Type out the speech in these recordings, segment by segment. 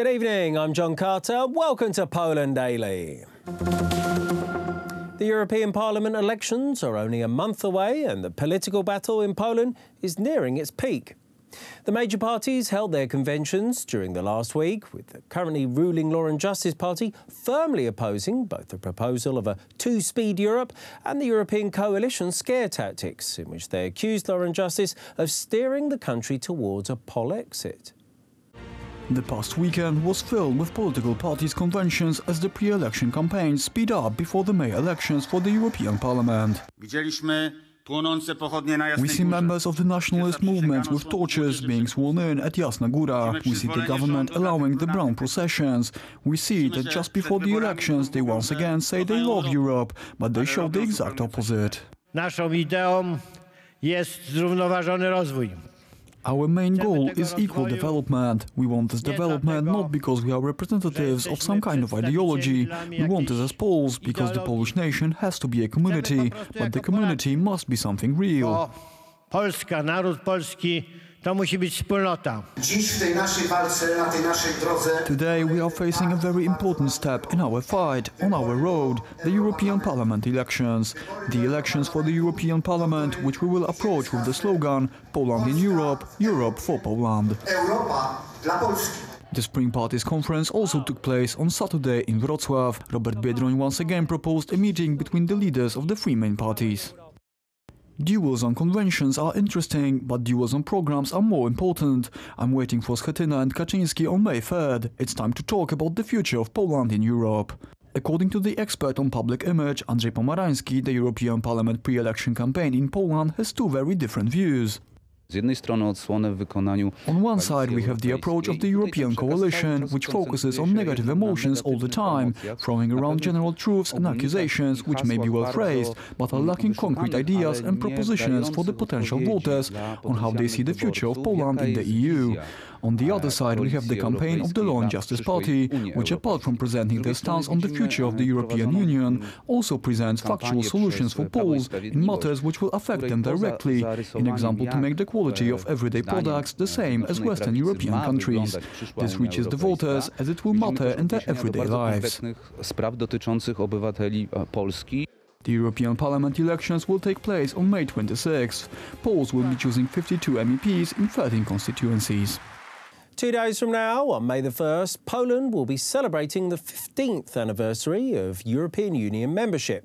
Good evening, I'm Jon Carter. Welcome to Poland Daily. The European Parliament elections are only a month away, and the political battle in Poland is nearing its peak. The major parties held their conventions during the last week, with the currently ruling Law and Justice Party firmly opposing both the proposal of a two speed Europe and the European coalition scare tactics, in which they accused Law and Justice of steering the country towards a Polexit. The past weekend was filled with political parties' conventions as the pre-election campaigns speed up before the May elections for the European Parliament. Widzieliśmy płonące pochodnie na Jasnej We see members of the nationalist movement with torches being sworn in at Jasna Góra. We see the government allowing the brown processions. We see that just before the elections they once again say they love Europe, but they show the exact opposite. Naszą ideą jest zrównoważony rozwój. Our main goal is equal development. We want this development not because we are representatives of some kind of ideology. We want it as Poles because the Polish nation has to be a community, but the community must be something real. Polska, naród polski to musi być wspólnota. Dziś w tej naszej walce, na tej naszej drodze Today we are facing a very important step in our fight, on our road, the European Parliament elections. The elections for the European Parliament, which we will approach with the slogan Poland in Europe, Europe for Poland. Europa dla Polski. The Spring Parties conference also took place on Saturday in Wrocław. Robert Biedroń once again proposed a meeting between the leaders of the three main parties. Duels on conventions are interesting, but duels on programs are more important. I'm waiting for Schetyna and Kaczynski on May 3rd. It's time to talk about the future of Poland in Europe. According to the expert on public image, Andrzej Pomarański, the European Parliament pre-election campaign in Poland has two very different views. Z jednej strony odsłonę w wykonaniu On one side, we have the approach of the European coalition, which focuses on negative emotions all the time, throwing around general truths and accusations which may be well phrased, but are lacking concrete ideas and propositions for the potential voters on how they see the future of Poland in the EU. On the other side, we have the campaign of the Law and Justice Party, which apart from presenting their stance on the future of the European Union, also presents factual solutions for Poles in matters which will affect them directly, in example to make the quality of everyday products the same as Western European countries. This reaches the voters as it will matter in their everyday lives. spraw dotyczących obywateli Polski. The European Parliament elections will take place on May 26. Poles will be choosing 52 MEPs in 13 constituencies. Two days from now, on May the 1st, Poland will be celebrating the 15th anniversary of European Union membership.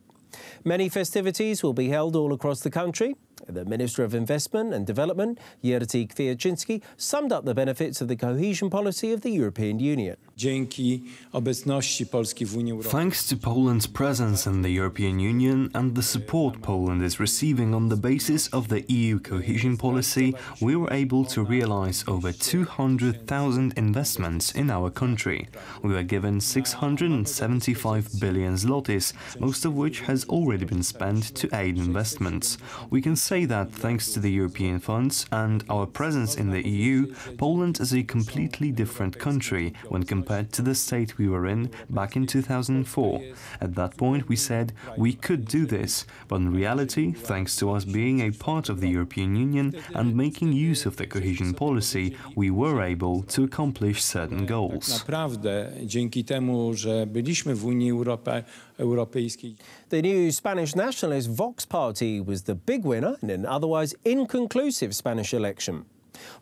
Many festivities will be held all across the country. The Minister of Investment and Development, Jerzy Kwieciński, summed up the benefits of the cohesion policy of the European Union. Dzięki obecności Polski w Unii Europejskiej. Thanks to Poland's presence in the European Union and the support Poland is receiving on the basis of the EU cohesion policy, we were able to realize over 200,000 investments in our country. We were given 675 billion zlotys, most of which has already been spent to aid investments. We can say that thanks to the European funds and our presence in the EU, Poland is a completely different country when compared to the state we were in back in 2004. At that point, we said we could do this, but in reality, thanks to us being a part of the European Union and making use of the cohesion policy, we were able to accomplish certain goals. Naprawdę dzięki temu, że byliśmy w Unii Europe, Europejskiej, The new Spanish nationalist Vox party was the big winner in an otherwise inconclusive Spanish election.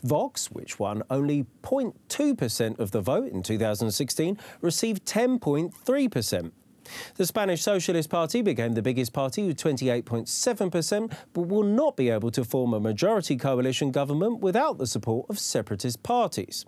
Vox, which won only 0.2% of the vote in 2016, received 10.3%. The Spanish Socialist Party became the biggest party with 28.7%, but will not be able to form a majority coalition government without the support of separatist parties.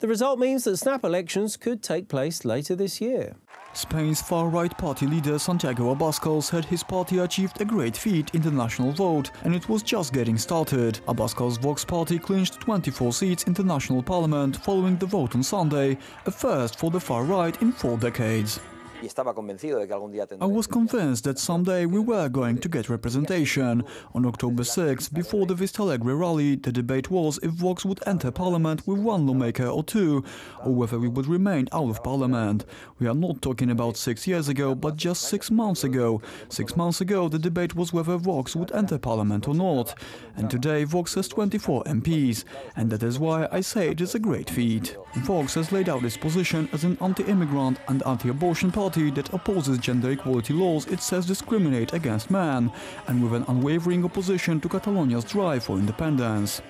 The result means that snap elections could take place later this year. Spain's far-right party leader Santiago Abascal said his party achieved a great feat in the national vote and it was just getting started. Abascal's Vox party clinched 24 seats in the national parliament following the vote on Sunday, a first for the far right in four decades. I was convinced that someday we were going to get representation. On October 6, before the Vista Alegre rally, the debate was if Vox would enter parliament with one lawmaker or two, or whether we would remain out of parliament. We are not talking about six years ago, but just six months ago. Six months ago, the debate was whether Vox would enter parliament or not. And today, Vox has 24 MPs. And that is why I say it is a great feat. Vox has laid out its position as an anti-immigrant and anti-abortion party that opposes gender equality laws it says discriminate against men, and with an unwavering opposition to Catalonia's drive for independence.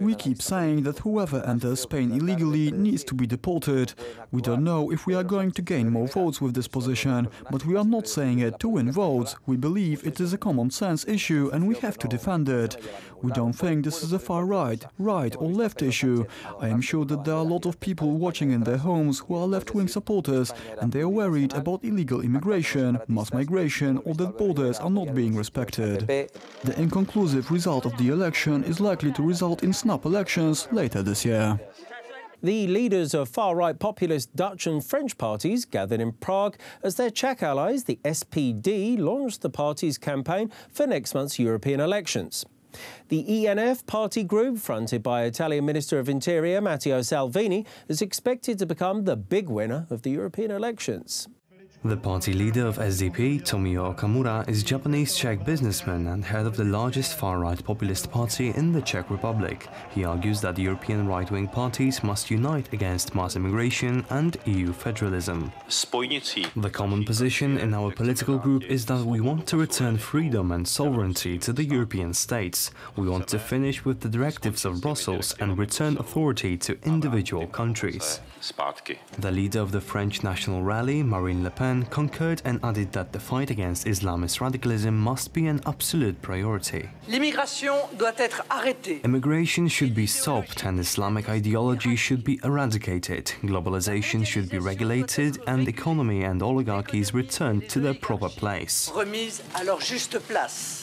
We keep saying that whoever enters Spain illegally needs to be deported. We don't know if we are going to gain more votes with this position, but we are not saying it to win votes. We believe it is a common sense issue and we have to defend it. We don't think this is a far right, right or left issue. I am sure that there are a lot of people watching in their homes who are left-wing supporters and they are worried about illegal immigration, mass migration or that borders are not being respected. The inconclusive result of the election is likely to result in snap elections later this year. The leaders of far right populist Dutch and French parties gathered in Prague as their Czech allies, the SPD, launched the party's campaign for next month's European elections. The ENF party group, fronted by Italian Minister of Interior Matteo Salvini, is expected to become the big winner of the European elections. The party leader of SDP, Tomio Okamura, is a Japanese-Czech businessman and head of the largest far-right populist party in the Czech Republic. He argues that European right-wing parties must unite against mass immigration and EU federalism. The common position in our political group is that we want to return freedom and sovereignty to the European states. We want to finish with the directives of Brussels and return authority to individual countries. The leader of the French National Rally, Marine Le Pen, concurred and added that the fight against Islamist radicalism must be an absolute priority. Immigration should be stopped and Islamic ideology should be eradicated. Globalization should be regulated and economy and oligarchies returned to their proper place.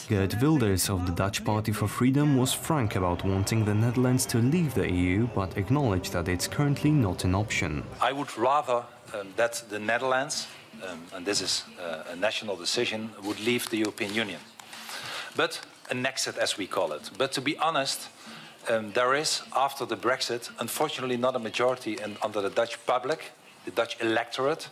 Geert Wilders of the Dutch Party for Freedom was frank about wanting the Netherlands to leave the EU but acknowledged that it's currently not an option. I would rather um, that the Netherlands, um, and this is uh, a national decision, would leave the European Union. But an exit, as we call it. But to be honest, um, there is, after the Brexit, unfortunately not a majority in, under the Dutch public, the Dutch electorate,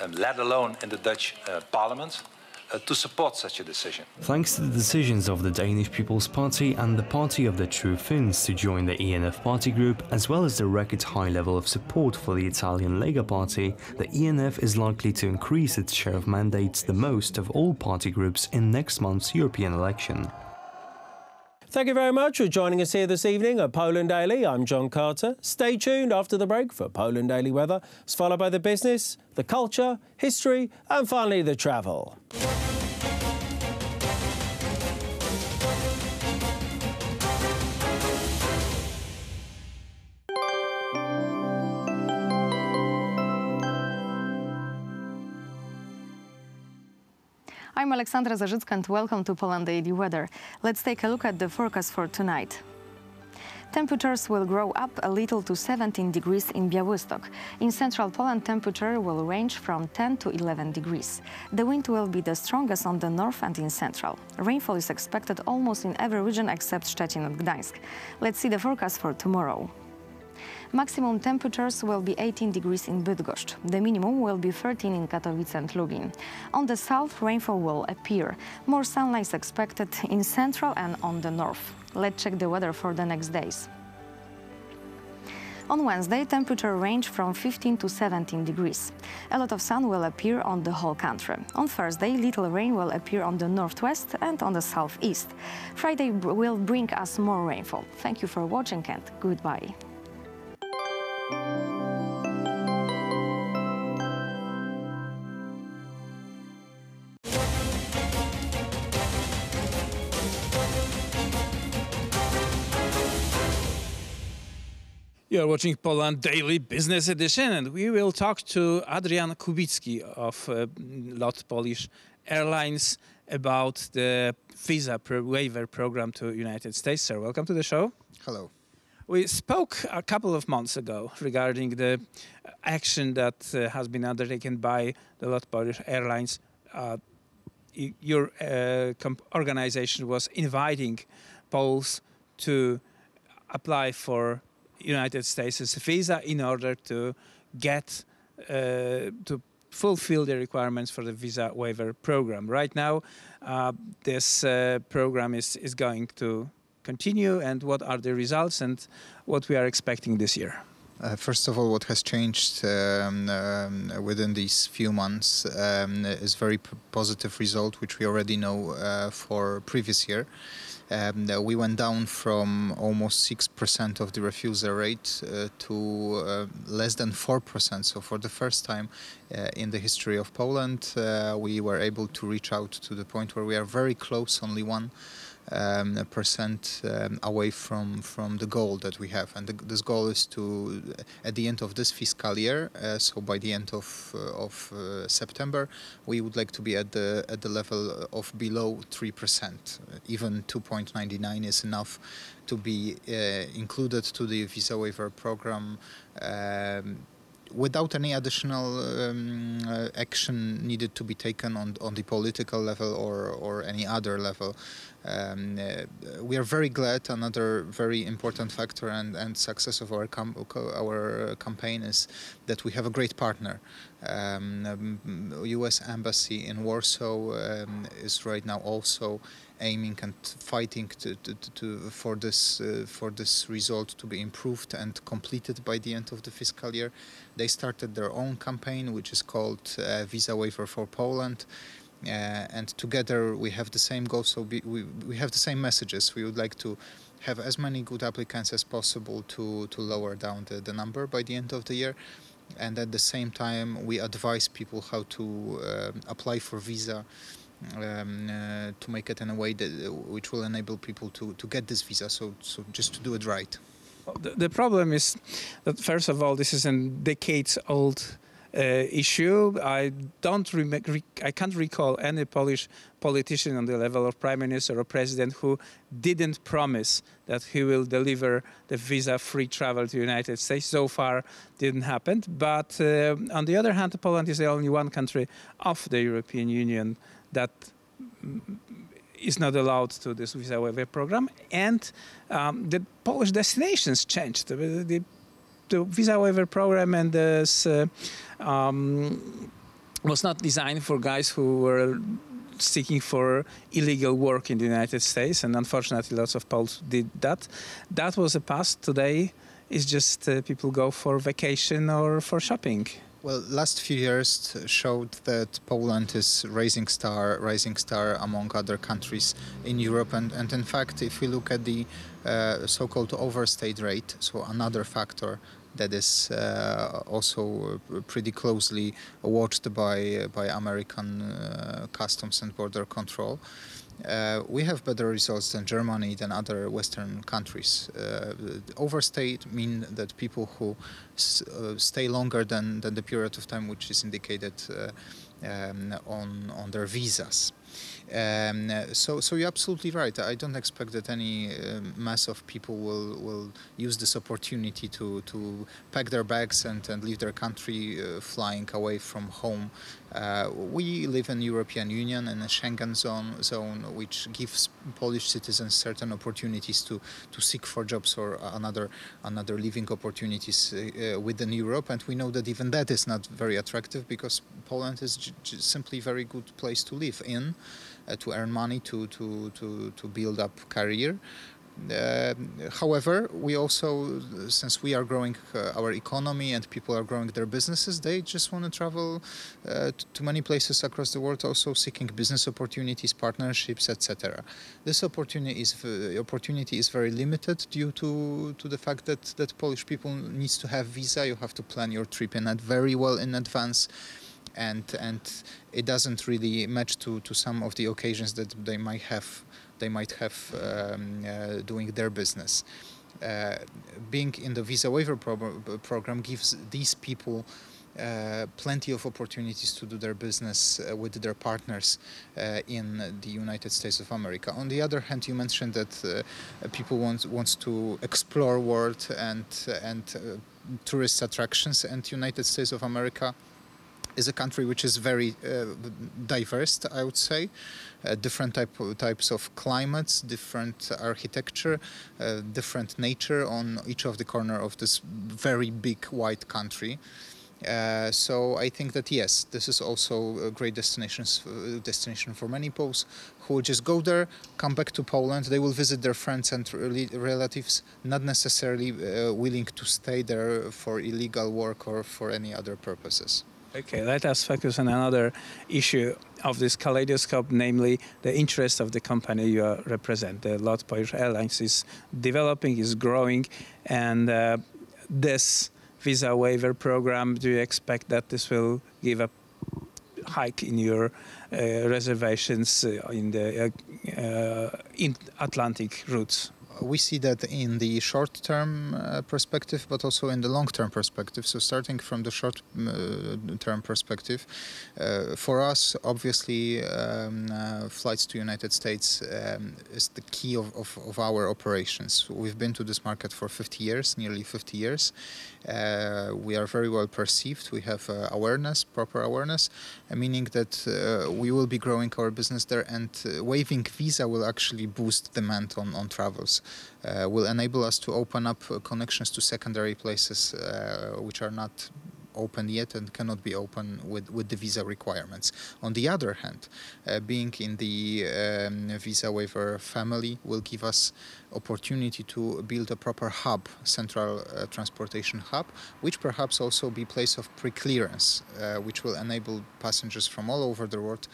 um, let alone in the Dutch uh, parliament, Uh, to support such a decision. Thanks to the decisions of the Danish People's Party and the Party of the True Finns to join the ENF party group, as well as the record high level of support for the Italian Lega Party, the ENF is likely to increase its share of mandates the most of all party groups in next month's European election. Thank you very much for joining us here this evening at Poland Daily. I'm Jon Carter. Stay tuned after the break for Poland Daily Weather, followed by the business, the culture, history, and finally the travel. Alexandra Zarzycka and welcome to Poland Daily Weather. Let's take a look at the forecast for tonight. Temperatures will grow up a little to 17 degrees in Białystok. In central Poland, temperature will range from 10 to 11 degrees. The wind will be the strongest on the north and in central. Rainfall is expected almost in every region except Szczecin and Gdańsk. Let's see the forecast for tomorrow. Maximum temperatures will be 18 degrees in Bydgoszcz. The minimum will be 13 in Katowice and Lublin. On the south, rainfall will appear. More sunlight is expected in central and on the north. Let's check the weather for the next days. On Wednesday, temperature range from 15 to 17 degrees. A lot of sun will appear on the whole country. On Thursday, little rain will appear on the northwest and on the southeast. Friday will bring us more rainfall. Thank you for watching and goodbye. You are watching Poland Daily Business Edition, and we will talk to Adrian Kubicki of uh, LOT Polish Airlines about the visa waiver program to United States. Sir, welcome to the show. Hello. We spoke a couple of months ago regarding the action that uh, has been undertaken by the Lot Polish Airlines. Uh, your uh, organization was inviting Poles to apply for United States visa in order to get uh, to fulfill the requirements for the visa waiver program. Right now, uh, this uh, program is, is going to continue and what are the results and what we are expecting this year? Uh, first of all, what has changed um, um, within these few months um, is very positive result, which we already know uh, for previous year. Um, we went down from almost 6% of the refusal rate uh, to uh, less than 4%. So for the first time uh, in the history of Poland, uh, we were able to reach out to the point where we are very close, only one um, percent um, away from from the goal that we have, and the, this goal is to, at the end of this fiscal year, uh, so by the end of uh, of uh, September, we would like to be at the at the level of below three percent. Even 2.99 is enough to be uh, included to the visa waiver program. Um, without any additional um, uh, action needed to be taken on, on the political level or, or any other level. Um, uh, we are very glad. Another very important factor and, and success of our com our campaign is that we have a great partner. Um, U.S. Um, Embassy in Warsaw um, is right now also aiming and fighting to, to, to, for this uh, for this result to be improved and completed by the end of the fiscal year. They started their own campaign, which is called uh, Visa Waiver for Poland. Uh, and together we have the same goal. So we, we have the same messages. We would like to have as many good applicants as possible to, to lower down the, the number by the end of the year. And at the same time, we advise people how to uh, apply for visa um, uh, to make it in a way that which will enable people to, to get this visa. So, so just to do it right. The, problem is that first of all, this is a decades old uh, issue. I don't I can't recall any Polish politician on the level of prime minister or president who didn't promise that he will deliver the visa-free travel to the United States. So far, didn't happen. But uh, on the other hand, Poland is the only one country of the European Union that is not allowed to this visa waiver program, and um, the Polish destinations changed. The, the, the visa waiver program and this uh, um, was not designed for guys who were seeking for illegal work in the United States, and unfortunately, lots of Poles did that. That was a past. Today, it's just uh, people go for vacation or for shopping. Well, last few years showed that Poland is rising star, rising star among other countries in Europe, and, and in fact, if we look at the uh, so-called overstayed rate, so another factor that is uh, also pretty closely watched by by American uh, customs and border control. Uh, we have better results than Germany than other Western countries. Uh, overstayed mean that people who uh, stay longer than, than the period of time which is indicated uh, um, on on their visas. Um, so, so you're absolutely right. I don't expect that any uh, mass of people will, will use this opportunity to, to pack their bags and, and leave their country uh, flying away from home. Uh, we live in European Union and a Schengen zone, zone which gives Polish citizens certain opportunities to, to seek for jobs or another another living opportunities uh, within Europe. And we know that even that is not very attractive because Poland is simply a very good place to live in. Uh, to earn money to to to to build up career. Uh, however, we also, since we are growing uh, our economy and people are growing their businesses, they just want to travel uh, to many places across the world, also seeking business opportunities, partnerships, etc. This opportunity is opportunity is very limited due to to the fact that that Polish people needs to have visa. You have to plan your trip in that very well in advance and and it doesn't really match to, to some of the occasions that they might have they might have um, uh, doing their business. Uh, being in the visa waiver pro program gives these people uh, plenty of opportunities to do their business uh, with their partners uh, in the United States of America. On the other hand, you mentioned that uh, people want wants to explore world and and tourist attractions, and United States of America is a country which is very uh, diverse, I would say. Uh, different type types of climates, different architecture, uh, different nature on each of the corner of this very big white country. Uh, so I think that yes, this is also a great destination uh, destination for many Poles who just go there, come back to Poland. They will visit their friends and relatives, not necessarily uh, willing to stay there for illegal work or for any other purposes. Okay, let us focus on another issue of this kaleidoscope, namely the interest of the company you represent. The LOT Polish Airlines is developing, is growing, and uh, this visa waiver program, do you expect that this will give a hike in your uh, reservations uh, in the uh, in Atlantic routes? We see that in the short term uh, perspective, but also in the long term perspective. So, starting from the short uh, term perspective, uh, for us, obviously, um, uh, flights to United States um, is the key of, of, of, our operations. We've been to this market for 50 years, nearly 50 years. Uh, we are very well perceived. We have awareness, proper awareness, meaning that we will be growing our business there, and waiving visa will actually boost demand on, on travels will enable us to open up uh, connections to secondary places uh, which are not open yet and cannot be open with, with the visa requirements. On the other hand, uh, being in the um, visa waiver family will give us opportunity to build a proper hub, central uh, transportation hub, which perhaps also be place of pre-clearance, uh, which will enable passengers from all over the world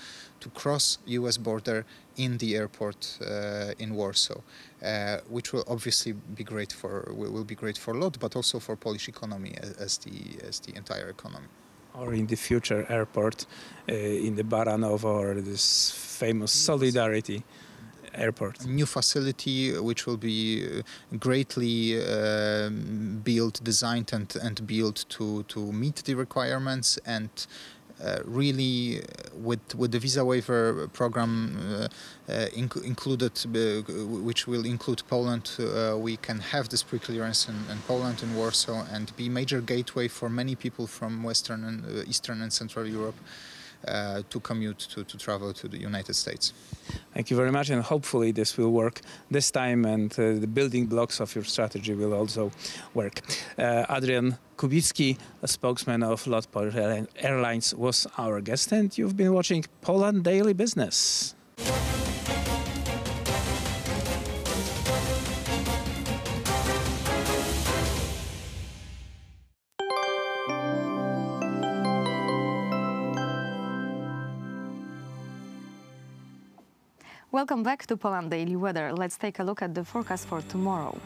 to cross U.S. border in the airport uh, in Warsaw, uh, which will obviously be great for will be great for LOT, but also for Polish economy as, as the as the entire economy or in the future airport uh, in the Baranów or this famous Solidarity airport. A new facility which will be uh, greatly uh, built, designed and, and built to, to meet the requirements and really uh, with with the visa waiver program uh, uh inc included, which will include Poland, we can have this pre-clearance in, in, Poland in Warsaw and be major gateway for many people from Western and Eastern and Central Europe uh, to commute to, to travel to the United States. Thank you very much, and hopefully this will work this time, and uh, the building blocks of your strategy will also work. Uh, Adrian Kubicki, a spokesman of LOT Polish Airlines, was our guest, and you've been watching Poland Daily Business. Welcome back to Poland Daily Weather. Let's take a look at the forecast for tomorrow.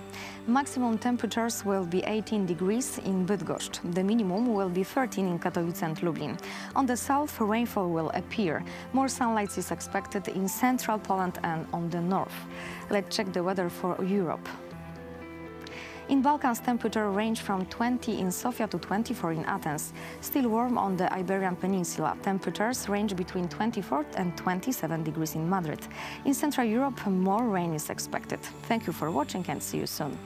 Maximum temperatures will be 18 degrees in Bydgoszcz. The minimum will be 13 in Katowice and Lublin. On the south, rainfall will appear. More sunlight is expected in central Poland and on the north. Let's check the weather for Europe. In Balkans, temperature range from 20 in Sofia to 24 in Athens. Still warm on the Iberian Peninsula. Temperatures range between 24 and 27 degrees in Madrid. In Central Europe, more rain is expected. Thank you for watching and see you soon.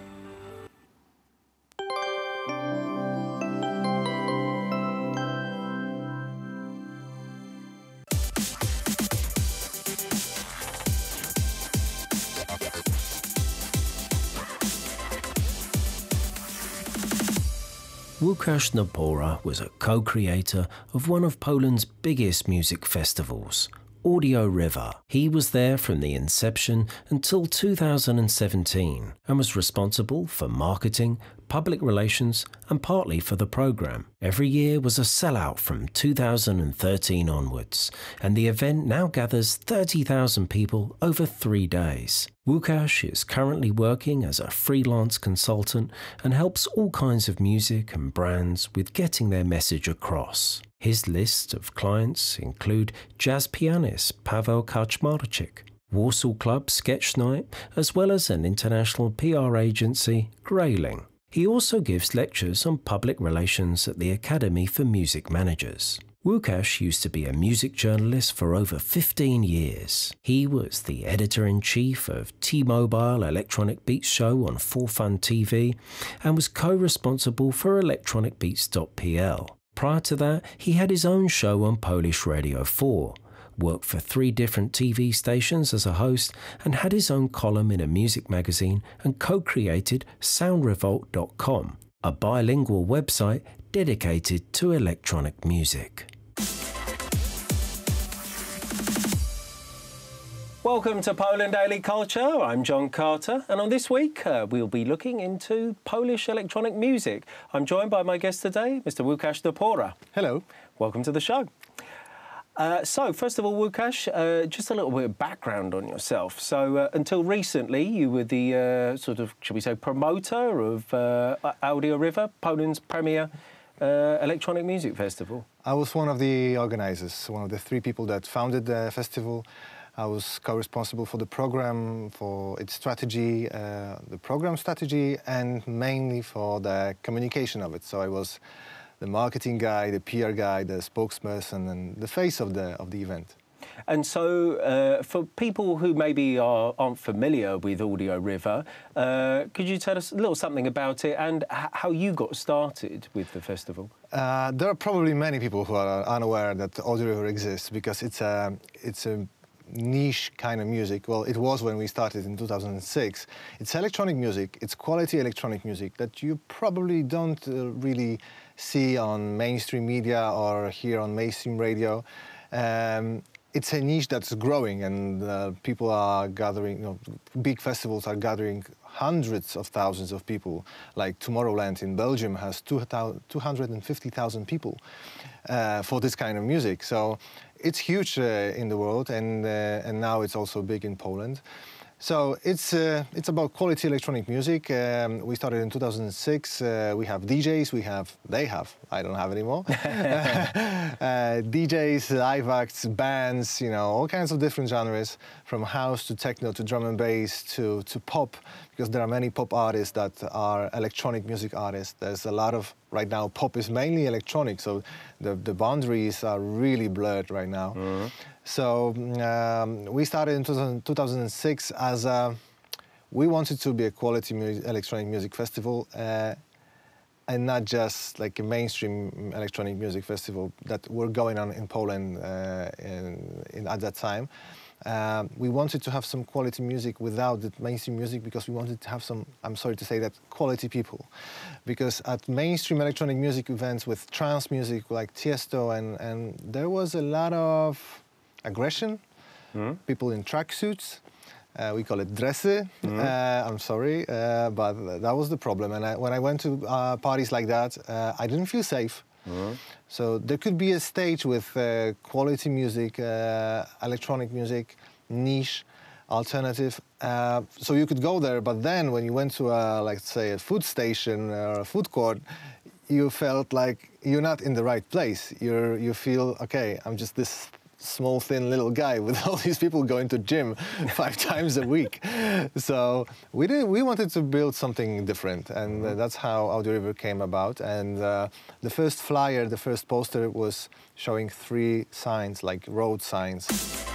Łukasz Napora was a co-creator of one of Poland's biggest music festivals, Audioriver. He was there from the inception until 2017 and was responsible for marketing, public relations, and partly for the programme. Every year was a sellout from 2013 onwards, and the event now gathers 30,000 people over three days. Łukasz is currently working as a freelance consultant and helps all kinds of music and brands with getting their message across. His list of clients include jazz pianist Paweł Kaczmarczyk, Warsaw Club Sketch Night, as well as an international PR agency, Grayling. He also gives lectures on public relations at the Academy for Music Managers. Łukasz used to be a music journalist for over 15 years. He was the editor in chief of T Mobile Electronic Beats Show on 4Fun TV and was co responsible for electronicbeats.pl. Prior to that, he had his own show on Polish Radio 4, worked for three different TV stations as a host, and had his own column in a music magazine and co created SoundRevolt.com, a bilingual website dedicated to electronic music. Welcome to Poland Daily Culture. I'm Jon Carter, and on this week uh, we'll be looking into Polish electronic music. I'm joined by my guest today, Mr. Łukasz Napora. Hello. Welcome to the show. Uh, so, first of all, Łukasz, uh, just a little bit of background on yourself. So, uh, until recently, you were the uh, sort of, should we say, promoter of uh, Audioriver, Poland's premier uh, electronic music festival. I was one of the organizers, one of the three people that founded the festival. I was co-responsible for the program, for its strategy, uh, the program strategy, and mainly for the communication of it. So I was the marketing guy, the PR guy, the spokesperson, and the face of the of the event. And so, uh, for people who maybe are, not familiar with Audioriver, uh, could you tell us a little something about it and how you got started with the festival? Uh, there are probably many people who are unaware that Audioriver exists because it's a it's a niche kind of music. Well, it was when we started in 2006. It's electronic music, it's quality electronic music that you probably don't uh, really see on mainstream media or hear on mainstream radio. Um, it's a niche that's growing and uh, people are gathering, you know, big festivals are gathering hundreds of thousands of people. Like Tomorrowland in Belgium has 250,000 people uh, for this kind of music. So it's huge uh, in the world, and uh, and now it's also big in Poland. So it's uh, it's about quality electronic music. Um, we started in 2006. Uh, we have DJs. We have they have. I don't have anymore. uh, DJs, live acts, bands. You know, all kinds of different genres, from house to techno to drum and bass to to pop because there are many pop artists that are electronic music artists. There's a lot of, right now, pop is mainly electronic, so the, the boundaries are really blurred right now. Mm -hmm. So um, we started in 2000, 2006 as a, we wanted to be a quality music, electronic music festival uh, and not just like a mainstream electronic music festival that were going on in Poland uh, in, in, at that time. Um, we wanted to have some quality music without the mainstream music because we wanted to have some, I'm sorry to say that, quality people. Because at mainstream electronic music events with trance music like Tiesto, and, and there was a lot of aggression, mm. people in tracksuits. Uh, we call it dressy. Mm. Uh, I'm sorry, uh, but that was the problem. And I, when I went to uh, parties like that, uh, I didn't feel safe. Mm. So there could be a stage with uh, quality music, uh, electronic music, niche, alternative. Uh, so you could go there, but then when you went to, a, like say, a food station or a food court, you felt like you're not in the right place. You're, you feel, okay, I'm just this small, thin little guy with all these people going to gym five times a week. So we did. We wanted to build something different, and uh, mm-hmm. that's how Audioriver came about. And uh, the first flyer, the first poster was showing three signs, like road signs.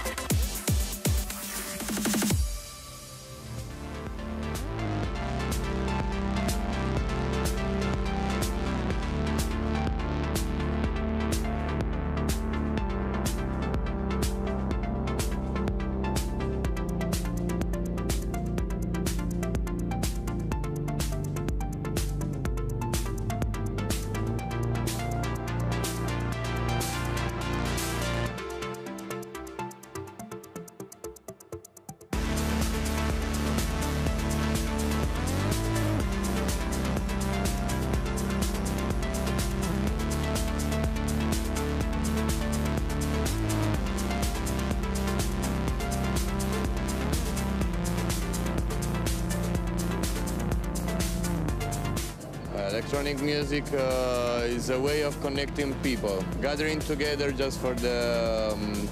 Electronic music uh, is a way of connecting people, gathering together just for the um,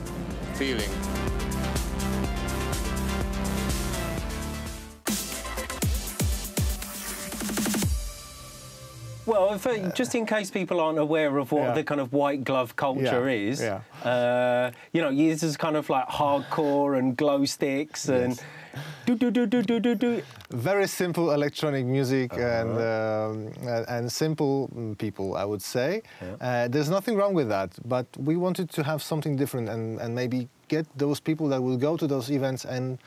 feeling. well, for, just in case people aren't aware of what Yeah. the kind of white glove culture Yeah, is, yeah. Uh, you know, this is kind of like hardcore and glow sticks and do do do do do do do. very simple electronic music Uh-huh. and um, and- simple mm, people, I would say. Uh, there's nothing wrong with that, but we wanted to have something different and, and maybe get those people that will go to those events and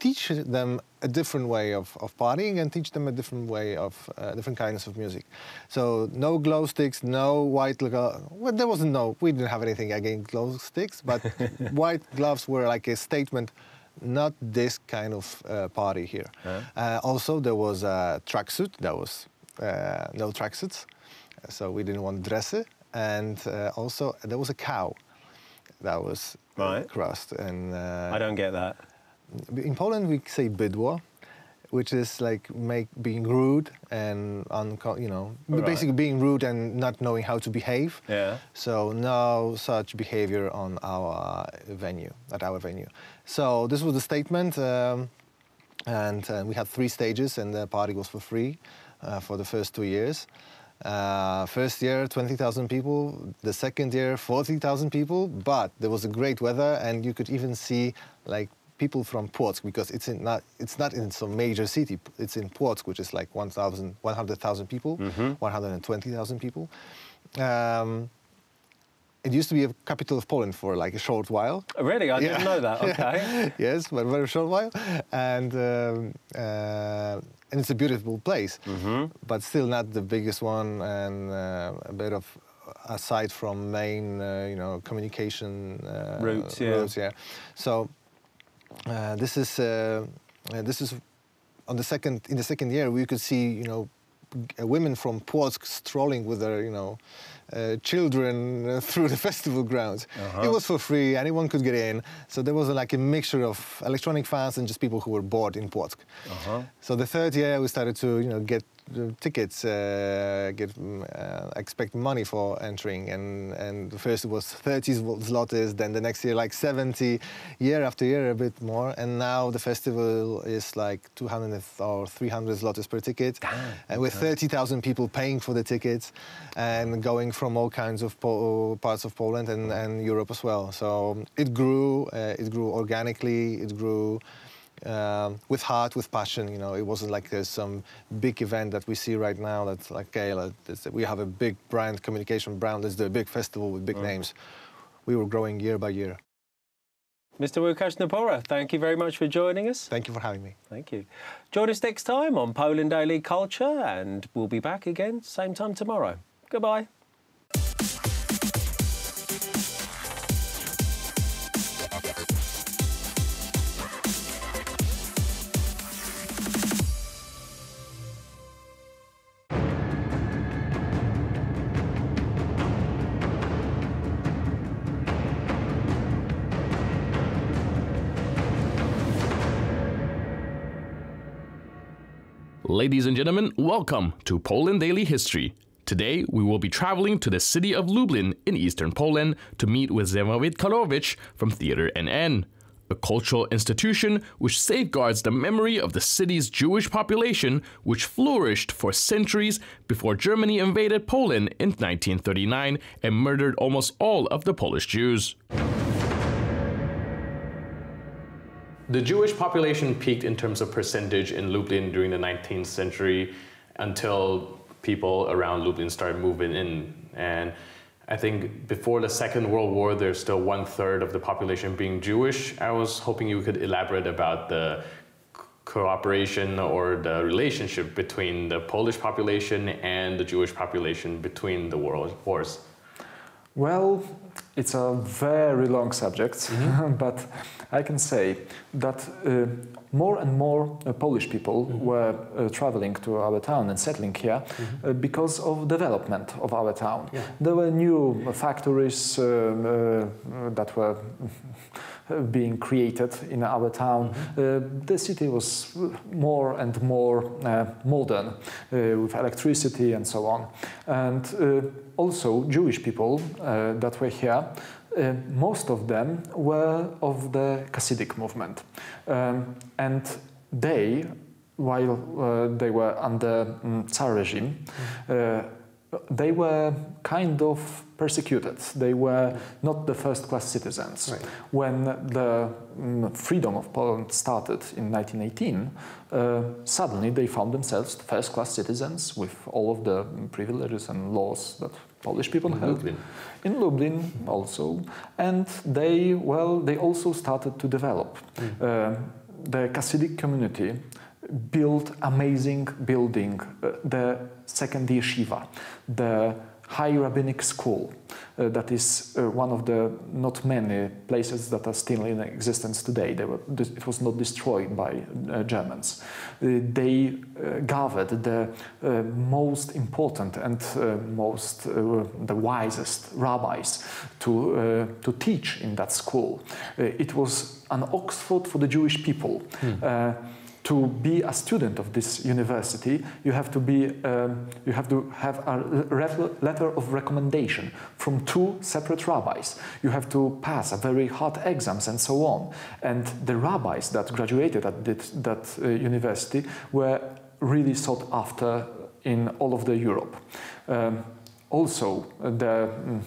teach them a different way of, of partying and teach them a different way of uh, different kinds of music. So no glow sticks, no white. Well, there wasn't no. We didn't have anything against glow sticks, but white gloves were like a statement. Not this kind of uh, party here. Uh, also, there was a tracksuit. There was uh, no tracksuits, so we didn't want to dress it. And uh, also, there was a cow that was Right. crossed. And uh, I don't get that. in Poland, we say bydło, which is like make being rude and unco- you know Right. basically being rude and not knowing how to behave. Yeah. So no such behavior on our venue at our venue. So this was the statement, um, and uh, we had three stages, and the party was for free uh, for the first two years. Uh, first year, 20,000 people. The second year, 40,000 people. But there was a great weather, and you could even see like people from Płock because it's in not it's not in some major city. It's in Płock, which is like 1,000, 100,000 people, 120,000 people. Um, it used to be a capital of Poland for like a short while. Really, I didn't know that. Okay. yes, but a very short while, and um, uh, and it's a beautiful place, Mm-hmm. but still not the biggest one, and uh, a bit of aside from main, uh, you know, communication uh, Routes, yeah. routes, yeah. So this is uh, uh, this is on the second in the second year we could see you know uh, women from Płock strolling with their you know uh, children uh, through the festival grounds. Uh-huh. It was for free; anyone could get in. So there was a, like a mixture of electronic fans and just people who were bored in Płock. Uh-huh. So the third year we started to you know get uh, tickets, uh, get mm, uh, expect money for entering, and and first it was 30 zlotys, then the next year like 70, year after year a bit more, and now the festival is like 200 or 300 zlotys per ticket, and with 30,000 people paying for the tickets, and going from all kinds of po- parts of Poland and, and Europe as well. So it grew, uh, it grew organically, it grew um, with heart, with passion. You know, it wasn't like there's some big event that we see right now. That's like, okay, like, this- we have a big brand, communication brand. Let's do a big festival with big names. We were growing year by year. Mr. Łukasz Napora, thank you very much for joining us. Thank you for having me. Thank you. Join us next time on Poland Daily Culture, and we'll be back again same time tomorrow. Goodbye. Ladies and gentlemen, welcome to Poland Daily History. Today, we will be traveling to the city of Lublin in eastern Poland to meet with Ziemowit Karłowicz from Theater NN, a cultural institution which safeguards the memory of the city's Jewish population, which flourished for centuries before Germany invaded Poland in 1939 and murdered almost all of the Polish Jews. The Jewish population peaked in terms of percentage in Lublin during the 19th century until people around Lublin started moving in. And I think before the Second World War, there's still one third of the population being Jewish. I was hoping you could elaborate about the cooperation or the relationship between the Polish population and the Jewish population between the world wars. Well, it's a very long subject, but I can say that uh, more and more uh, Polish people were uh, traveling to our town and settling here uh, because of development of our town. There were new factories um, uh, that were being created in our town. Uh, the city was more and more uh, modern uh, with electricity and so on. And also Jewish people that were here, uh, most of them were of the Hasidic movement. Um, and they, while uh, they were under um, Tsar regime, uh, they were kind of persecuted. They were not the first class citizens. Right. When the mm, freedom of Poland started in 1918, uh, suddenly they found themselves first class citizens with all of the privileges and laws that Polish people In had. Lublin. In Lublin also. And they, well, they also started to develop. Uh, the Hasidic community built amazing building, uh, the second yeshiva, the high rabbinic school, uh, that is uh, one of the not many places that are still in existence today. They were, it was not destroyed by uh, Germans. Uh, they uh, gathered the most important and most the wisest rabbis to to teach in that school. It was an Oxford for the Jewish people. Uh, to be a student of this university, you have to be, um, you have to have a letter of recommendation from two separate rabbis. You have to pass a very hard exams and so on. And the rabbis that graduated at that, that uh, university were really sought after in all of the Europe. Um, also, uh, the, mm,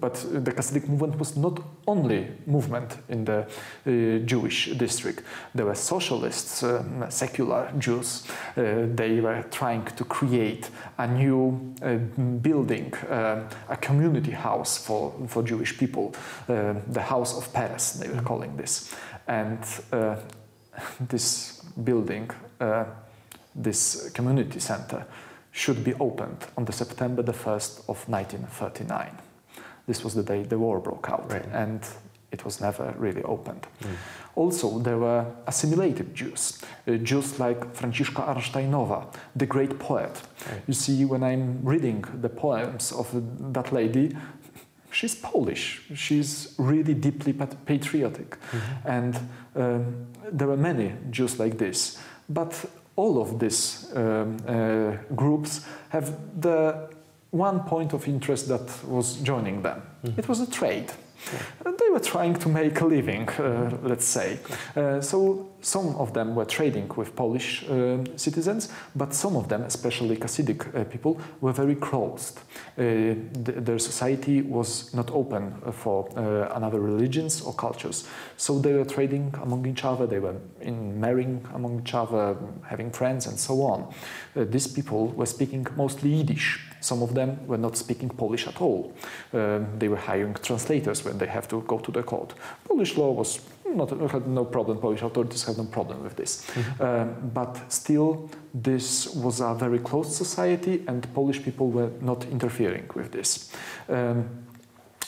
but the Hasidic movement was not only movement in the uh, Jewish district. There were socialists, um, secular Jews. Uh, they were trying to create a new uh, building, um, a community house for, for Jewish people, uh, the House of Peretz, they were calling this. And uh, this building, uh, this community center, should be opened on the September the 1st of 1939. This was the day the war broke out, and it was never really opened. Also, there were assimilated Jews, uh, Jews like Franciszka Arnsztajnowa, the great poet. You see, when I'm reading the poems of that lady, she's Polish. She's really deeply pat- patriotic. And um, there were many Jews like this. But all of these um, uh, groups have the one point of interest that was joining them. It was a trade. They were trying to make a living, uh, let's say. Uh, so some of them were trading with Polish uh, citizens, but some of them, especially Hasidic uh, people, were very closed. Uh, th- their society was not open for uh, another religions or cultures. So they were trading among each other, they were in marrying among each other, having friends, and so on. These people were speaking mostly Yiddish. Some of them were not speaking Polish at all. They were hiring translators when they have to go to the court. Polish law was not had no problem. Polish authorities had no problem with this. Um, but still, this was a very closed society, and Polish people were not interfering with this. Um,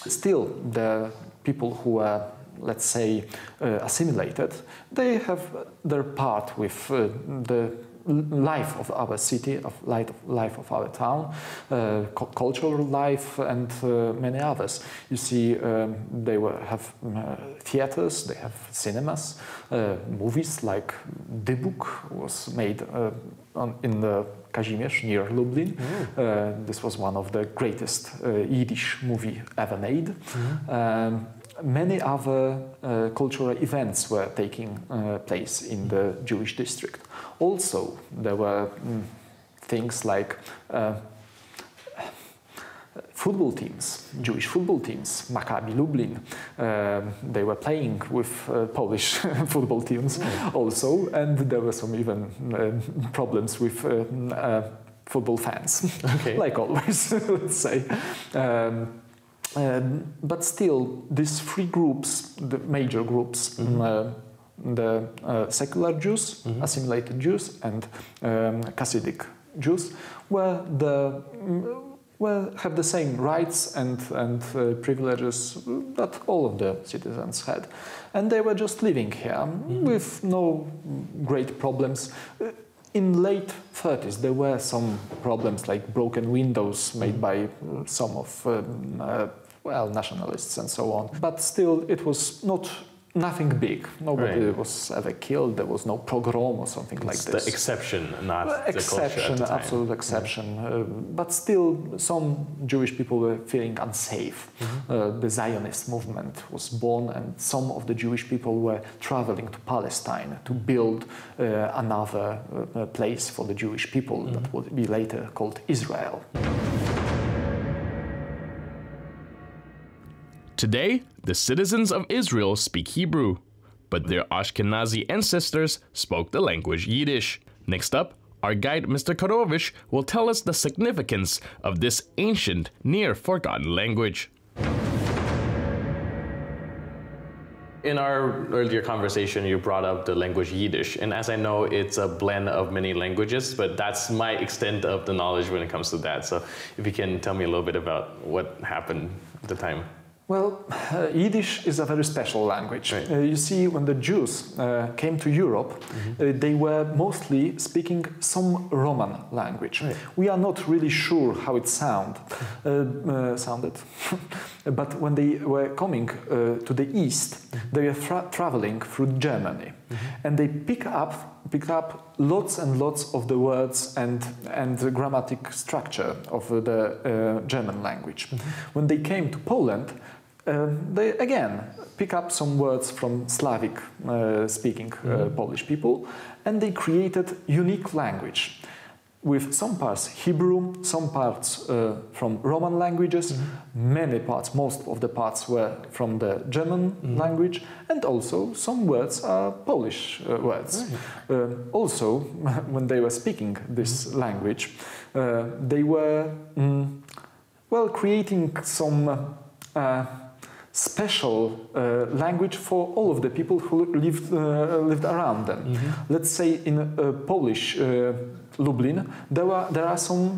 still, the people who were let's say, uh, assimilated, they have their part with uh, the life of our city, of life, life of our town, uh, cultural life, and uh, many others. You see, um, they were, have uh, theaters, they have cinemas, uh, movies like Dybuk was made uh, on, in the Kazimierz near Lublin. Uh, this was one of the greatest uh, Yiddish movie ever made. Um, many other uh, cultural events were taking uh, place in the Jewish district. Also, there were mm, things like uh, football teams, Jewish football teams, Maccabi Lublin. Um, they were playing with uh, Polish football teams also, and there were some even uh, problems with uh, uh, football fans, like always, let's say. Um, um, but still, these three groups, the major groups, uh, the uh, secular Jews, assimilated Jews, and um, Hasidic Jews, were the mm, well have the same rights and and uh, privileges that all of the citizens had, and they were just living here with no great problems. In late 30s, there were some problems like broken windows made by uh, some of um, uh, well nationalists and so on. But still, it was not nothing big. Nobody Right. was ever killed. There was no pogrom or something like It's this. the exception, not Well, the culture exception, the absolute exception. Uh, but still, some Jewish people were feeling unsafe. Mm-hmm. Uh, the Zionist movement was born, and some of the Jewish people were traveling to Palestine to build uh, another uh, place for the Jewish people Mm-hmm. that would be later called Israel. Today, the citizens of Israel speak Hebrew, but their Ashkenazi ancestors spoke the language Yiddish. Next up, our guide Mr. Karłowicz will tell us the significance of this ancient, near forgotten language. In our earlier conversation, you brought up the language Yiddish, and as I know, it's a blend of many languages, but that's my extent of the knowledge when it comes to that. So if you can tell me a little bit about what happened at the time. Well, uh, Yiddish is a very special language. Right. Uh, you see, when the Jews uh, came to Europe, mm -hmm. they were mostly speaking some Roman language. Right. We are not really sure how it sound, uh, uh, sounded, but when they were coming to the east, mm -hmm. they were traveling through Germany, mm -hmm. and they pick up picked up lots and lots of the words and and the grammatic structure of the German language. When they came to Poland, they again pick up some words from Slavic uh, speaking mm. Polish people and they created unique language with some parts Hebrew, some parts uh, from Roman languages, mm -hmm. many parts, most of the parts were from the German mm -hmm. language, and also some words are Polish uh, words. Right. Uh, also, when they were speaking this mm -hmm. language, uh, they were, mm, well, creating some special uh, language for all of the people who lived, uh, lived around them. Mm -hmm. Let's say in uh, Polish uh, Lublin, there are, there are some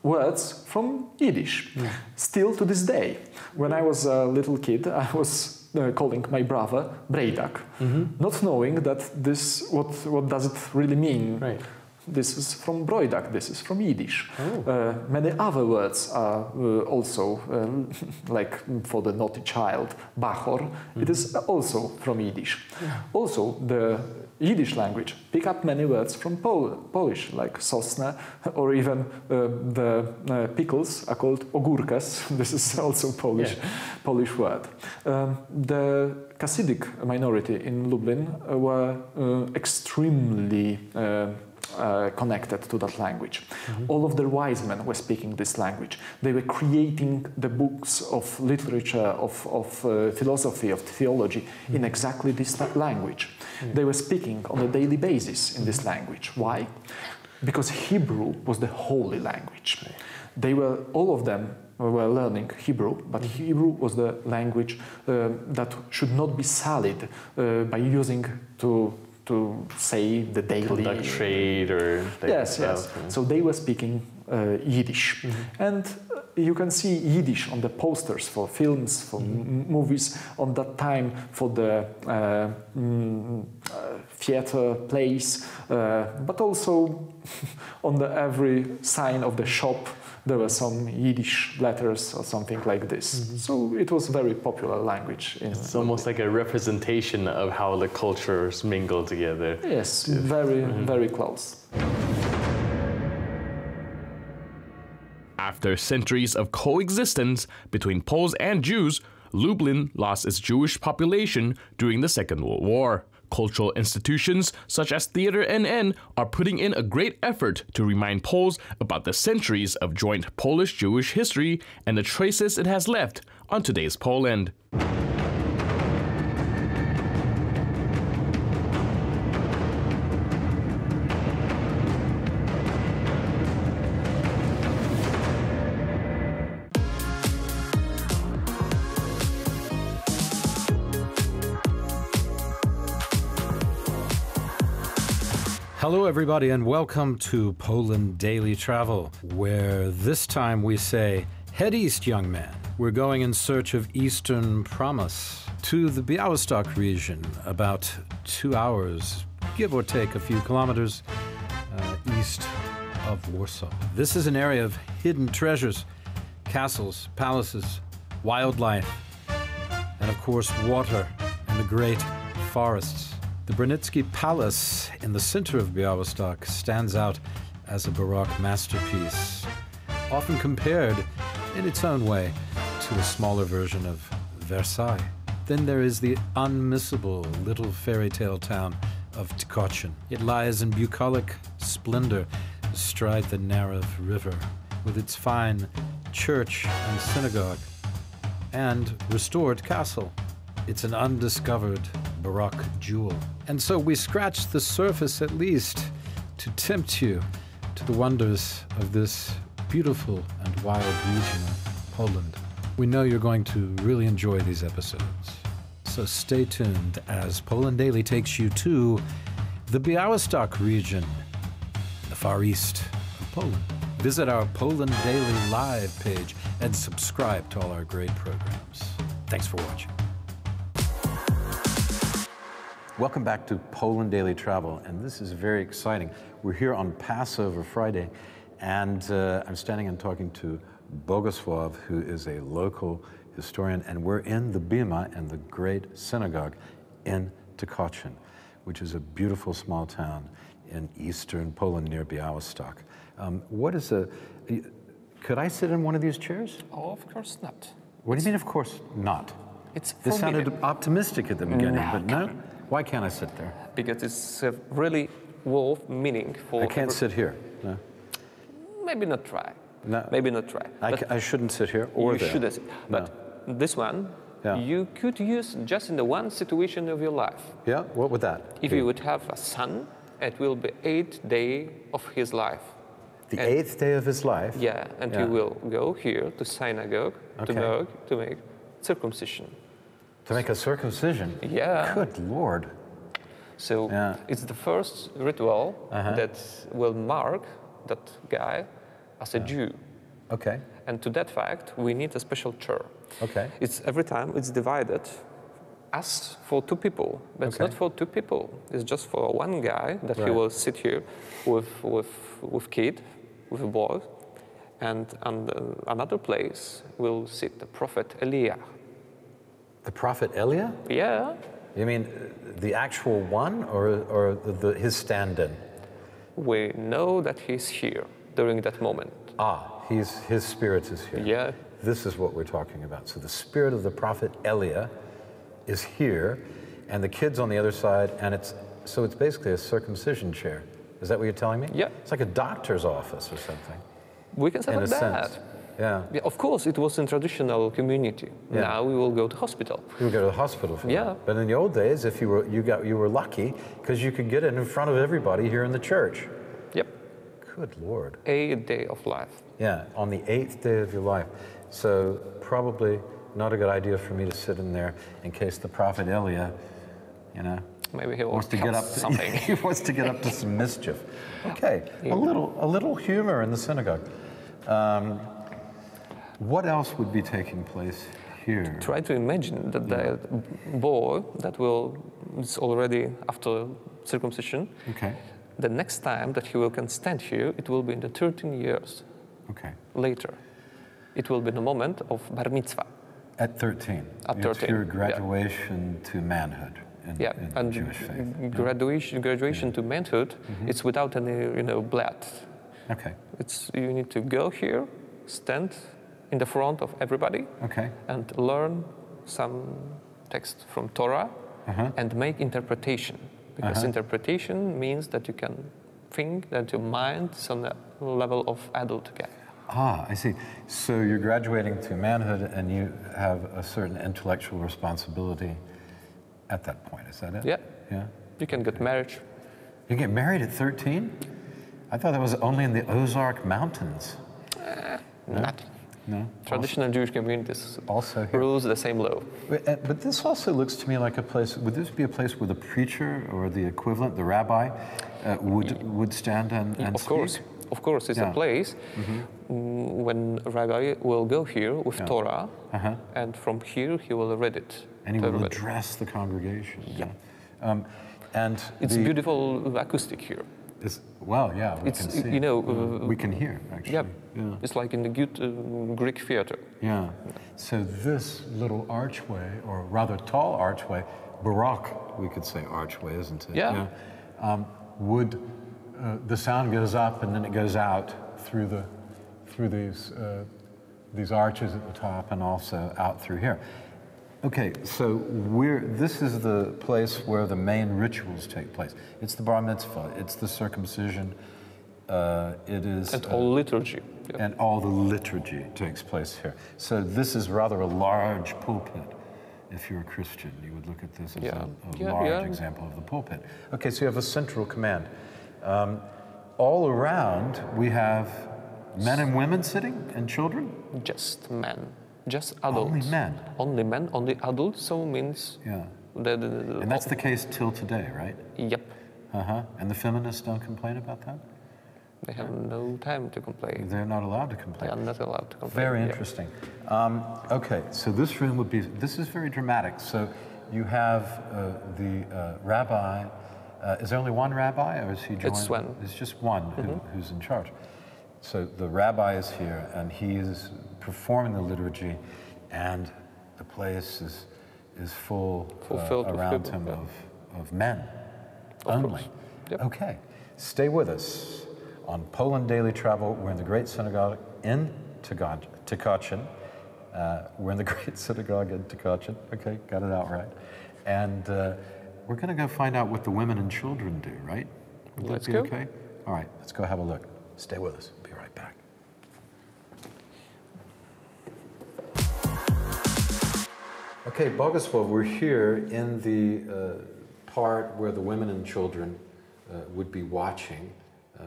words from Yiddish, mm. still to this day. When I was a little kid, I was uh, calling my brother Brejdak, mm -hmm. not knowing that this, what, what does it really mean. Right. This is from Broidak, this is from Yiddish. Oh. Uh, many other words are uh, also, uh, like for the naughty child, Bachor, mm -hmm. it is also from Yiddish. Yeah. Also, the Yiddish language pick up many words from Pol Polish, like sosna, or even uh, the uh, pickles are called ogórkas. This is also Polish, yeah. Polish word. Um, the Hasidic minority in Lublin were uh, extremely uh, connected to that language. Mm -hmm. All of the wise men were speaking this language. They were creating the books of literature, of, of uh, philosophy, of theology mm -hmm. in exactly this language. Mm -hmm. They were speaking on a daily basis in this language. Why? Because Hebrew was the holy language. They were, all of them were learning Hebrew, but mm-hmm. Hebrew was the language uh, that should not be sullied uh, by using to to say the daily Conduct trade or yes, yes. So they were speaking uh, Yiddish, mm -hmm. and uh, you can see Yiddish on the posters for films, for mm -hmm. movies on that time, for the uh, mm, theater plays, uh, but also on the every sign of the shop there were some Yiddish letters or something like this. Mm -hmm. So it was a very popular language. it's almost like a representation of how the cultures mingle together. Yes, very, mm -hmm. very close. After centuries of coexistence between Poles and Jews, Lublin lost its Jewish population during the Second World War. Cultural institutions such as Theater NN are putting in a great effort to remind Poles about the centuries of joint Polish Jewish history and the traces it has left on today's Poland. Hello, everybody, and welcome to Poland Daily Travel, where this time we say, Head east, young man. We're going in search of Eastern promise to the Białystok region, about two hours, give or take a few kilometers uh, east of Warsaw. This is an area of hidden treasures, castles, palaces, wildlife, and of course, water and the great forests. The Branicki Palace in the center of Białystok stands out as a Baroque masterpiece, often compared, in its own way, to a smaller version of Versailles. Then there is the unmissable little fairy tale town of Tykocin. It lies in bucolic splendor astride the Narew River, with its fine church and synagogue and restored castle. It's an undiscovered Baroque jewel. And so we scratched the surface at least to tempt you to the wonders of this beautiful and wild region of Poland. We know you're going to really enjoy these episodes. So stay tuned as Poland Daily takes you to the Białystok region, the far east of Poland. Visit our Poland Daily Live page and subscribe to all our great programs. Thanks for watching. Welcome back to Poland Daily Travel, and this is very exciting. We're here on Passover Friday, and uh, I'm standing and talking to Bogusław, who is a local historian, and we're in the Bima and the great synagogue in Tykocin, which is a beautiful small town in eastern Poland near Białystok. Um, what is a, could I sit in one of these chairs? Oh, of course not. What do you mean, of course not? It's This sounded optimistic at the beginning, No, but no? Why can't I sit there? because it's a really worth meaning for. I can't sit here. No. Maybe not try. No. Maybe not try. I, I shouldn't sit here or you there. should sit. No. But this one, Yeah. you could use just in the one situation of your life. Yeah, what would that? If be? you would have a son, it will be eighth day of his life. The And- eighth day of his life? Yeah, and Yeah. you will go here to synagogue, to Okay. Berg, to make circumcision. To make a circumcision? Yeah. Good Lord. So it's the first ritual Uh-huh. that will mark that guy as a Jew. Okay. And to that fact, we need a special chair. Okay. It's every time it's divided as for two people, but it's Okay. not for two people. It's just for one guy that he will sit here with with with kid, with a boy, and and uh, another place will sit the prophet Eliah. The prophet Elia? Yeah. You mean the actual one or, or the, the, his stand in? We know that he's here during that moment. Ah, he's, his spirit is here. Yeah. This is what we're talking about. So the spirit of the prophet Elia is here, and the kid's on the other side, and it's so it's basically a circumcision chair. Is that what you're telling me? Yeah. It's like a doctor's office or something. We can say in like a that. sense. Yeah. Yeah, of course, it was in traditional community. Yeah. Now we will go to hospital. You would go to the hospital for Yeah. that. But in the old days, if you were you got you were lucky because you could get it in front of everybody here in the church. Yep. Good Lord. A day of life. Yeah, on the eighth day of your life. So probably not a good idea for me to sit in there in case the prophet Elia, you know, Maybe he wants to get up to something. he wants to get up to some mischief. Okay, a little a little humor in the synagogue. Um, what else would be taking place here? Try to imagine that the boy that will is already after circumcision. Okay. The next time that he will can stand here, it will be in the 13 years Okay. later. It will be the moment of bar mitzvah. At 13. At It's 13, your yeah. graduation to manhood in, Yeah, in and Jewish faith. graduation graduation to manhood, mm-hmm. it's without any you know blood. Okay. It's you need to go here, stand in the front of everybody, Okay. and learn some text from Torah, Uh-huh. and make interpretation. Because Uh-huh. interpretation means that you can think that your mind is on the level of adult guy. Ah, I see. So you're graduating to manhood and you have a certain intellectual responsibility at that point, is that it? Yeah. Yeah. You can get married. You get married at 13? I thought that was only in the Ozark Mountains. No? Not. No. Traditional Jewish communities also rules the same law. But, uh, but this also looks to me like a place. Would this be a place where the preacher or the equivalent, the rabbi, uh, would would stand and, and of course, speak? of course, it's Yeah. a place mm, when rabbi will go here with Yeah. Torah, Uh-huh. and from here he will read it. And he will everybody. address the congregation. Yeah. Um, and It's the, beautiful acoustic here. It's, well, yeah, we it's can see. you know uh, we can hear actually. Yeah, Yeah. it's like in the good uh, Greek theater. Yeah. So this little archway, or rather tall archway, Baroque, we could say archway, isn't it? Yeah. Um, would uh, the sound goes up and then it goes out through the through these uh, these arches at the top and also out through here. Okay, so we're this is the place where the main rituals take place. It's the bar mitzvah. It's the circumcision. Uh, it is. And all liturgy. Yeah. And all the liturgy takes place here. So this is rather a large pulpit. If you're a Christian, you would look at this as Yeah. a, a Yeah, large example of the pulpit. Okay, so you have a central command. Um, all around, we have men and women sitting and children? Just men. Just adults. Only men? Only men, only adults, so means. Yeah. The, the, the- And that's the case till today, right? Yep. Uh huh. And the feminists don't complain about that? They have no time to complain. They're not allowed to complain. They are not allowed to complain. Very yeah. interesting. Um, okay, so this room would be, this is very dramatic. So you have uh, the uh, rabbi, uh, is there only one rabbi or is he joined? It's one. It's just one who, Mhm. who's in charge. So the rabbi is here and he is performing the liturgy and the place is, is full Full uh, around people, him yeah. of, of men Of only. Yep. Okay, stay with us on Poland Daily Travel. We're in the Great Synagogue in Tykocin. Uh, we're in the Great Synagogue in Tykocin. Okay, got it out right. And uh, we're going to go find out what the women and children do, right? Would Let's be go. okay? All right, let's go have a look. Stay with us. Okay, Bogusław, we're here in the uh, part where the women and children uh, would be watching uh,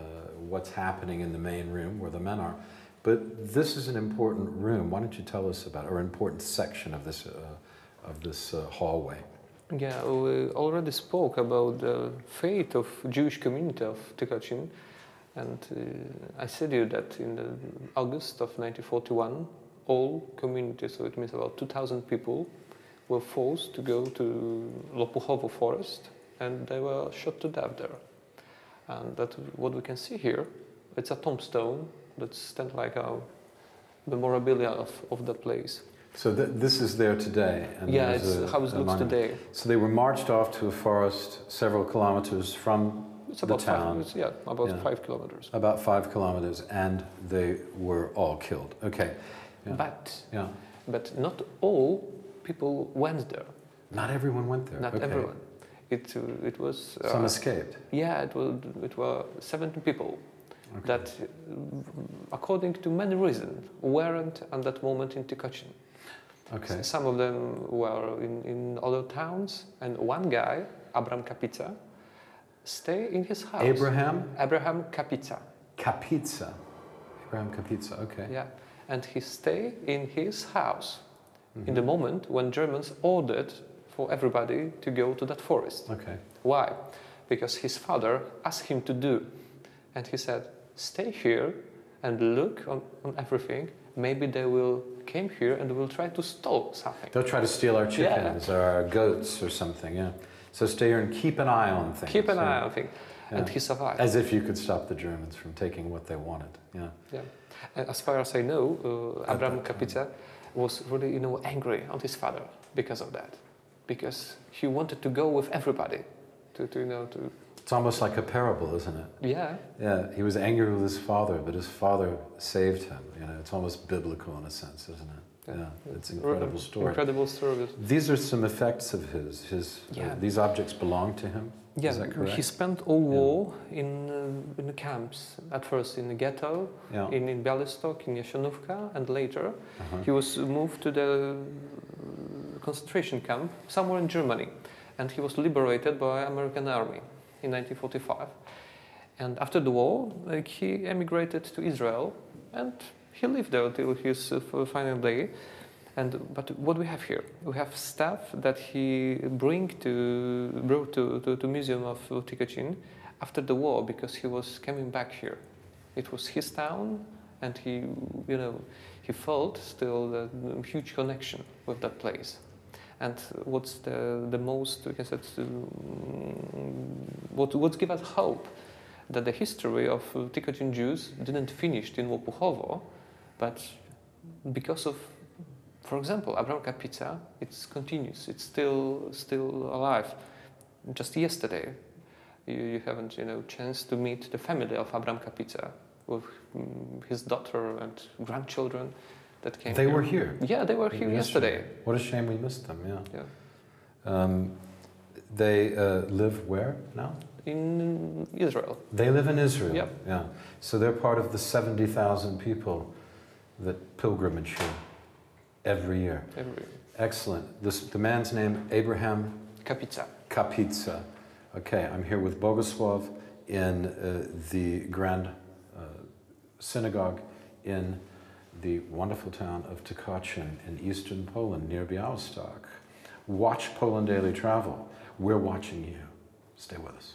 what's happening in the main room where the men are. But this is an important room. Why don't you tell us about, or an important section of this, uh, of this uh, hallway? Yeah, we already spoke about the fate of Jewish community of Tykocin, and uh, I said you that in August of 1941, all community, so it means about 2,000 people, were forced to go to Łopuchowo forest, and they were shot to death there. And that what we can see here, it's a tombstone that stands like a memorabilia of, of that place. So th- this is there today. Yeah, it's how it looks today. So they were marched off to a forest several kilometers from It's the town. five, it's, yeah, about Yeah. five kilometers. About five kilometers, and they were all killed. Okay. Yeah. But Yeah. but not all people went there. Not everyone went there. Not okay. everyone. It uh, it was Some escaped. Yeah, it was it were 17 people that, uh, according to many reasons, weren't at that moment in Tykocin. Okay. Some of them were in, in other towns, and one guy, Abraham Kapica, stay in his house. Abraham? Abraham Kapica. Kapitsa. Abraham Kapitsa. Okay. Yeah, and he stay in his house Mm-hmm. in the moment when Germans ordered for everybody to go to that forest. Okay. Why? Because his father asked him to do, and he said, "Stay here and look on, on everything. Maybe they will came here and will try to steal something." They'll try to steal our Yeah. chickens or our goats or something. Yeah. So stay here and keep an eye on things. Keep an yeah. eye on things, and he survived. As if you could stop the Germans from taking what they wanted. Yeah. Yeah. And as far as I know, uh, Abraham Kapica was really, you know, angry on his father because of that, because he wanted to go with everybody, to, to you know, to It's almost like a parable, isn't it? yeah, Yeah. He was angry with his father, but his father saved him. You know, it's almost biblical in a sense, isn't it? Yeah. It's an incredible story. Incredible story. These are some effects of his. His. uh, Yeah. these objects belong to him. Yeah, Is that correct? he spent all war in uh, in the camps. At first in the ghetto, Yeah. in in Białystok, in Jasionówka, and later Uh-huh. he was moved to the uh, concentration camp somewhere in Germany, and he was liberated by American army in 1945. And after the war, like, he emigrated to Israel, and he lived there till his uh, final day. And but what we have here, we have stuff that he bring to brought to, to, to museum of Tykocin after the war because he was coming back here. It was his town, and he you know he felt still a huge connection with that place. And what's the the most we can say what what give us hope that the history of Tykocin Jews didn't finish in Łopuchowo, but because of for example, Abraham Kapica, it's continuous. It's still still alive. Just yesterday, you, you haven't you know chance to meet the family of Abraham Kapica with mm, his daughter and grandchildren that came. They here. were here. Yeah, they were here yesterday. What a shame we missed them. Yeah. Yeah. Um, they uh, live where now? in Israel. They live in Israel? Yep. Yeah. So they're part of the 70,000 people that pilgrimage here every year. Every year. Excellent. This, the man's name, Abraham? Kapitsa. Kapitsa. Okay, I'm here with Bogusław in uh, the Grand uh, Synagogue in the wonderful town of Tykocin in eastern Poland near Białystok. Watch Poland Daily Travel. We're watching you. Stay with us.